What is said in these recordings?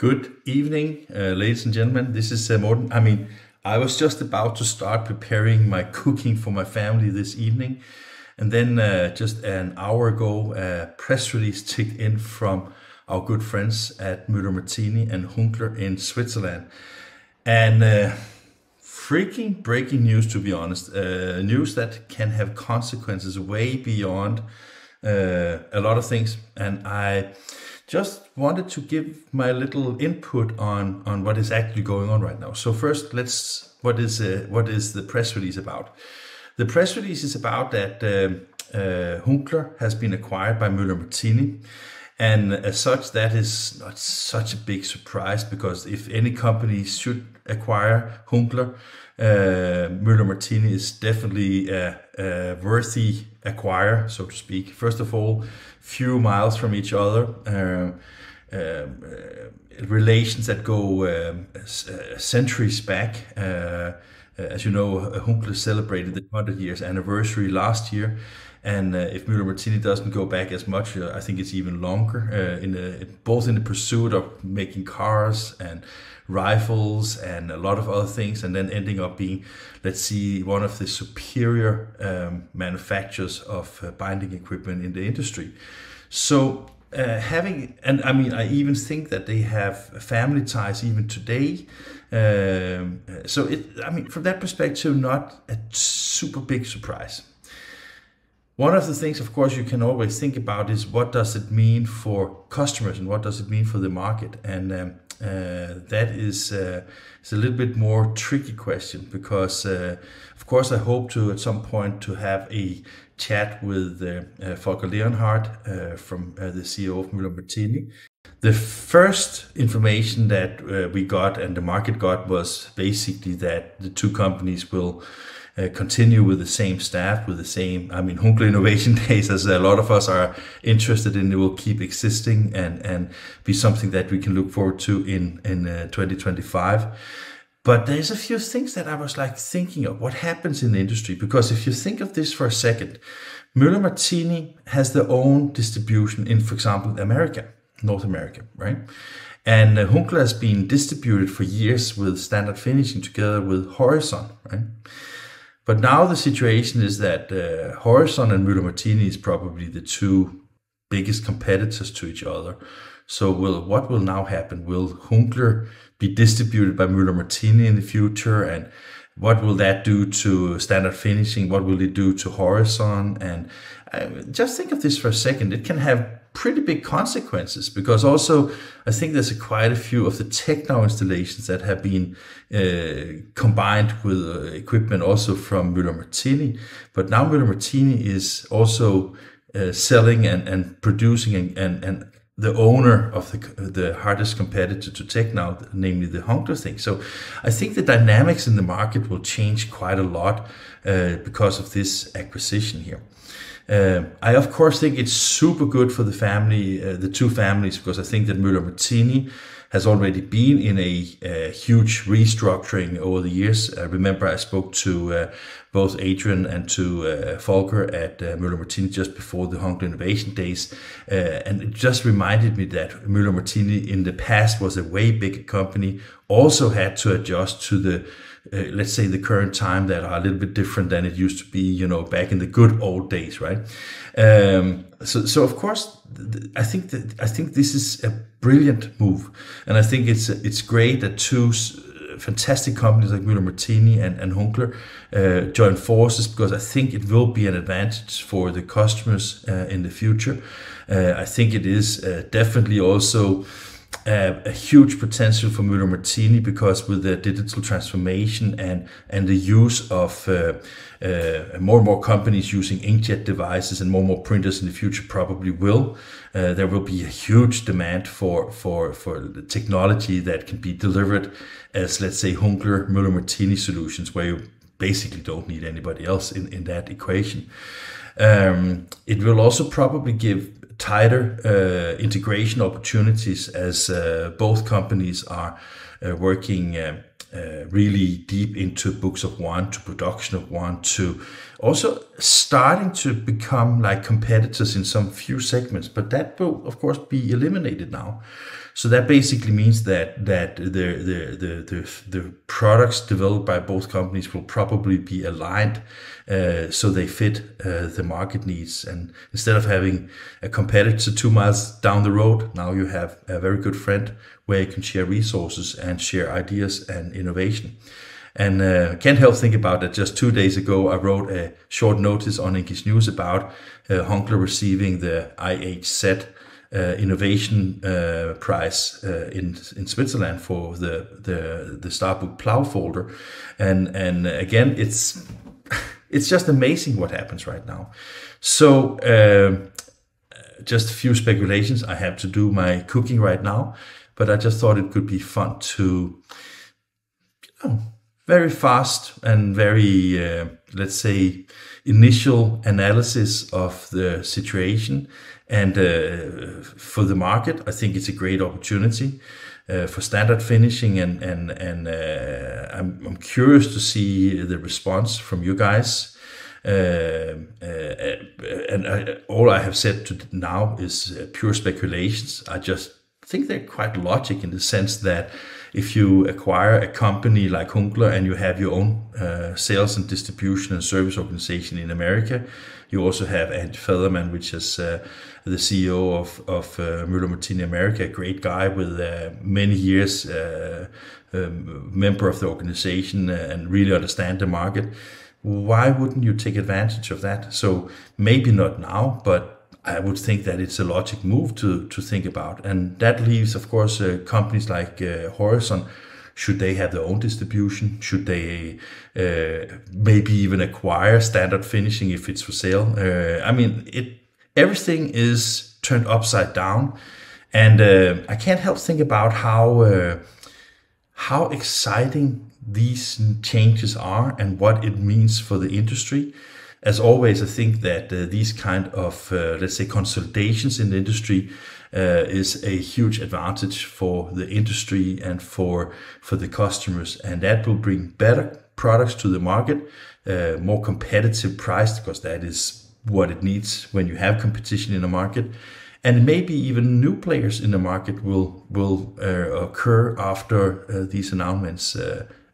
Good evening, uh, ladies and gentlemen. This is uh, Morten. I mean, I was just about to start preparing my cooking for my family this evening. And then uh, just an hour ago, a press release ticked in from our good friends at Müller Martini and Hunkeler in Switzerland. And uh, freaking breaking news, to be honest. Uh, news that can have consequences way beyond uh, a lot of things. And I just wanted to give my little input on on what is actually going on right now. So first, let's what is uh, what is the press release about? The press release is about that uh, uh, Hunkeler has been acquired by Müller Martini. And as such, that is not such a big surprise because if any company should acquire Hunkeler, uh, Müller Martini is definitely a, a, worthy acquire, so to speak. First of all, few miles from each other, uh, uh, uh relations that go um, uh, centuries back. Uh, as you know, Hunkeler celebrated the 100 years anniversary last year. And uh, if Müller Martini doesn't go back as much, uh, I think it's even longer. Uh, in the, both in the pursuit of making cars and rifles and a lot of other things, and then ending up being, let's see, one of the superior um, manufacturers of uh, binding equipment in the industry. So uh, having, and I mean, I even think that they have family ties even today. Um, so it, I mean, from that perspective, not a super big surprise. One of the things, of course, you can always think about is what does it mean for customers and what does it mean for the market? And um, uh, that is, uh, is a little bit more tricky question because, uh, of course, I hope to at some point to have a chat with uh, uh, Volker Leonhardt uh, from the CEO of Müller Martini. The first information that we got and the market got was basically that the two companies will uh, continue with the same staff, with the same, I mean, Hunkeler Innovation Days, as a lot of us are interested in, it will keep existing and, and be something that we can look forward to in, in uh, 2025. But there's a few things that I was like thinking of what happens in the industry. Because if you think of this for a second, Müller Martini has their own distribution in, for example, America, North America, right? And uh, Hunkeler has been distributed for years with Standard Finishing together with Horizon, right? But now the situation is that uh, Horizon and Müller Martini is probably the two biggest competitors to each other. So will what will now happen? Will Hunkeler be distributed by Müller Martini in the future? And what will that do to standard finishing? What will it do to Horizon? And uh, just think of this for a second. It can have pretty big consequences because also I think there's a quite a few of the Tecnau installations that have been uh, combined with uh, equipment also from Müller Martini. But now Müller Martini is also uh, selling and, and producing and, and, and the owner of the the hardest competitor to Tecnau, namely the Hunkeler thing. So I think the dynamics in the market will change quite a lot uh, because of this acquisition here. Uh, I of course think it's super good for the family, uh, the two families, because I think that Müller Martini has already been in a, huge restructuring over the years. I remember I spoke to uh, both Adrian and to uh, Volker at uh, Müller Martini just before the Hunkeler Innovation Days, uh, and it just reminded me that Müller Martini in the past was a way bigger company, also had to adjust to the uh, let's say the current time that are a little bit different than it used to be, you know, back in the good old days, right? Um, so, so of course, I think that I think this is a brilliant move, and I think it's it's great that two fantastic companies like Müller Martini and, and Hunkeler uh, join forces because I think it will be an advantage for the customers uh, in the future. Uh, I think it is uh, definitely also a huge potential for Müller Martini because with the digital transformation and and the use of uh, uh, more and more companies using inkjet devices and more and more printers in the future probably will uh, there will be a huge demand for for for the technology that can be delivered as let's say Hunkeler Müller Martini solutions where you basically don't need anybody else in in that equation. Um, it will also probably give tighter uh, integration opportunities as uh, both companies are uh, working really deep into books of wine, to production of wine, to also starting to become like competitors in some few segments. But that will, of course, be eliminated now. So that basically means that that the the the the, the products developed by both companies will probably be aligned uh, so they fit uh, the market needs. And instead of having a competitor two miles down the road, now you have a very good friend where you can share resources and share ideas and innovation. And uh, can't help think about that. Just two days ago, I wrote a short notice on INKISH News about uh, Hunkeler receiving the IHZ innovation uh, prize uh, in in Switzerland for the the the Starbook plow folder, and and again it's it's just amazing what happens right now. So uh, just a few speculations. I have to do my cooking right now, but I just thought it could be fun to very fast and very uh, let's say initial analysis of the situation and uh, for the market, I think it's a great opportunity uh, for standard finishing, and and and uh, I'm, I'm curious to see the response from you guys. Uh, uh, and I, all I have said to now is uh, pure speculations. I just think they're quite logic in the sense that if you acquire a company like Hunkeler and you have your own uh, sales and distribution and service organization in America, you also have Andy Fetherman, which is uh, the CEO of, of uh, Müller Martini America, a great guy with uh, many years uh, um, member of the organization uh, and really understand the market. Why wouldn't you take advantage of that? So maybe not now, but I would think that it's a logic move to to think about, and that leaves, of course, uh, companies like uh, Horizon. Should they have their own distribution? Should they uh, maybe even acquire standard finishing if it's for sale? Uh, I mean, it everything is turned upside down, and uh, I can't help think about how uh, how exciting these changes are and what it means for the industry as always, I think that uh, these kind of, uh, let's say, consolidations in the industry uh, is a huge advantage for the industry and for for the customers, and that will bring better products to the market, uh, more competitive price because that is what it needs when you have competition in the market, and maybe even new players in the market will will uh, occur after uh, these announcements.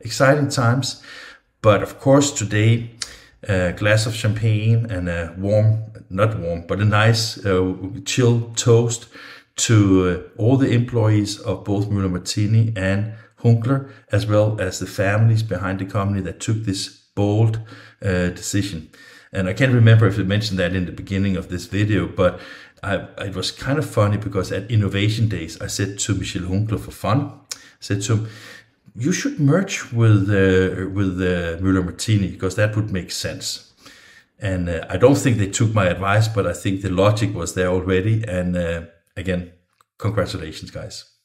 exciting times, but of course today a glass of champagne and a warm, not warm, but a nice uh, chill toast to uh, all the employees of both Müller Martini and Hunkeler, as well as the families behind the company that took this bold uh, decision. And I can't remember if I mentioned that in the beginning of this video, but I, it was kind of funny because at Innovation Days, I said to Michel Hunkeler for fun, I said to him, you should merge with uh, with uh, Müller Martini because that would make sense. And uh, I don't think they took my advice, but I think the logic was there already. And uh, again, congratulations, guys.